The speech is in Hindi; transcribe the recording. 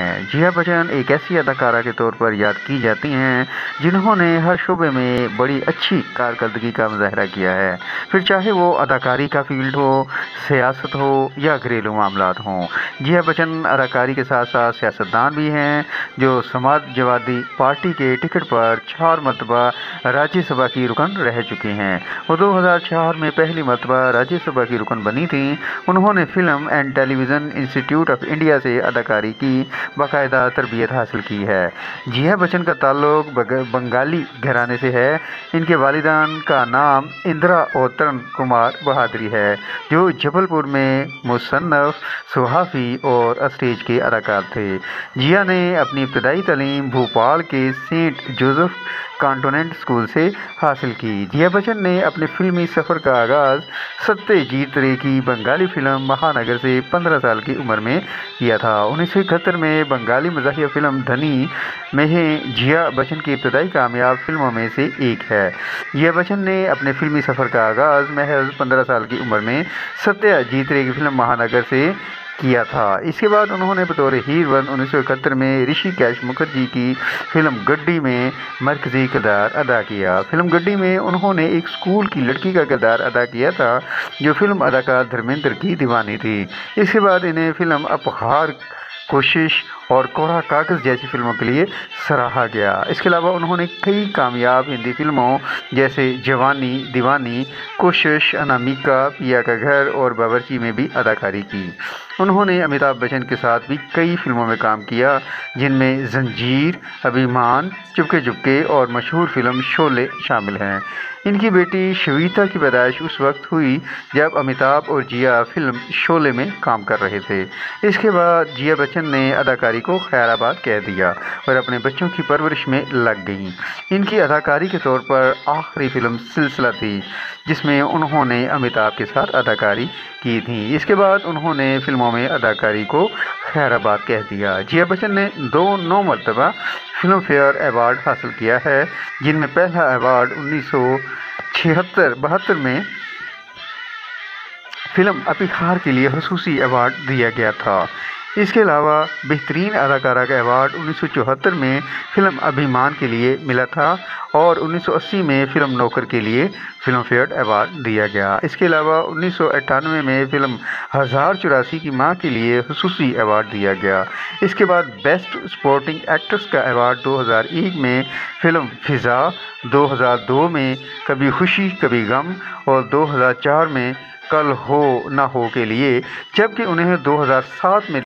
हैं। जिया बच्चन एक ऐसी अदाकारा के तौर पर याद की जाती हैं, जिन्होंने हर शोबे में बड़ी अच्छी कारकर्दगी का मुजाहरा किया है। फिर चाहे वो अदाकारी का फ़ील्ड हो, सियासत हो, या घरेलू मामला हों, जिया बच्चन अदाकारी के साथ साथ सियासतदान भी हैं, जो समाजवादी पार्टी के टिकट पर चार मरतबा राज्यसभा की रुकन रह चुकी हैं। वो दो हज़ार चार में पहली मरतबा राज्यसभा की रुकन बनी थी। उन्होंने film and television institute of India से अदाकारी की। बाकायदा तरबियत हासिल की है। जिया बच्चन का ताल्लुक बंगाली घराने से है। इनके वालिदान का नाम इंदिरा और कुमार बहादुरी है, जो जबलपुर में मुसन्फ़ सुहाफ़ी और स्टेज के अदाकार थे। जिया ने अपनी इब्तदाई तलीम भोपाल के सेंट जोसेफ कॉन्टोनेंट स्कूल से हासिल की। जिया बच्चन ने अपने फिल्मी सफ़र का आगाज़ सत्यजीत रे की बंगाली फ़िल्म महानगर से 15 साल की उम्र में किया था। उन्नीस सौ इकहत्तर में बंगाली मजाहिया फ़िल्म धनी में ही। जिया बच्चन की इब्तदाई कामयाब फ़िल्मों में से एक है। जिया बच्चन ने अपने फिल्मी सफ़र का आगाज़ महज 15 साल की उम्र में सत्यजीत रे की फ़िल्म महानगर से किया था। इसके बाद उन्होंने बतौर हीर वन उन्नीस में ऋषि कैश मुखर्जी की फ़िल्म गड्डी में मरकज़ी किरदार अदा किया। फ़िल्म गड्डी में उन्होंने एक स्कूल की लड़की का किरदार अदा किया था, जो फ़िल्म अदाकार धर्मेंद्र की दीवानी थी। इसके बाद इन्हें फ़िल्म अपहार कोशिश और कोरा कागज़ जैसी फ़िल्मों के लिए सराहा गया। इसके अलावा उन्होंने कई कामयाब हिंदी फ़िल्मों जैसे जवानी, दीवानी, कोशिश, अनामिका, पिया का घर और बाबरची में भी अदाकारी की। उन्होंने अमिताभ बच्चन के साथ भी कई फ़िल्मों में काम किया, जिनमें जंजीर, अभिमान, चुपके चुपके और मशहूर फ़िल्म शोले शामिल हैं। इनकी बेटी श्वेता की पैदाइश उस वक्त हुई जब अमिताभ और जिया फ़िल्म शोले में काम कर रहे थे। इसके बाद जिया बच्चन ने अदाकारी को खैराबाद कह दिया और अपने बच्चों की परवरिश में लग गईं। इनकी अदाकारी के तौर पर आखिरी फ़िल्म सिलसिला थी, जिसमें उन्होंने अमिताभ के साथ अदाकारी की थी। इसके बाद उन्होंने फ़िल्मों में अदाकारी को खैराबाद कह दिया। जिया बच्चन ने दो नौ मरतबा फ़िल्म फेयर अवार्ड हासिल किया है, जिनमें पहला अवार्ड उन्नीस सौ छिहत्तर बहत्तर में फ़िल्म अपिहार के लिए खसूसी अवार्ड दिया गया था। इसके अलावा बेहतरीन अदाकारा का अवार्ड उन्नीस सौ चौहत्तर में फ़िल्म अभिमान के लिए मिला था और 1980 में फ़िल्म नौकर के लिए फ़िल्म फेयर अवार्ड दिया गया। इसके अलावा उन्नीस सौ अट्ठानवे में फ़िल्म हज़ार चौरासी की माँ के लिए खसूसी अवार्ड दिया गया। इसके बाद बेस्ट स्पोर्टिंग एक्ट्रेस का अवार्ड 2001 में फ़िल्म फ़िज़ा 2002 में कभी खुशी, कभी गम और 2004 में कल हो ना हो के लिए, जबकि उन्हें 2007 में